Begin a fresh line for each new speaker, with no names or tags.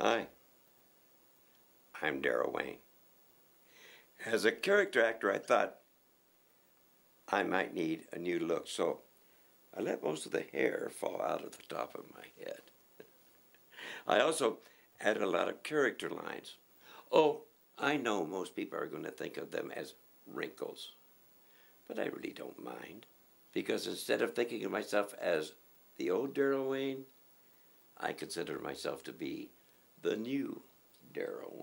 Hi, I'm Darrel Wayne. As a character actor, I thought I might need a new look, so I let most of the hair fall out of the top of my head. I also added a lot of character lines. Oh, I know most people are going to think of them as wrinkles, but I really don't mind because instead of thinking of myself as the old Darrel Wayne, I consider myself to be the new Darrel.